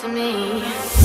to me.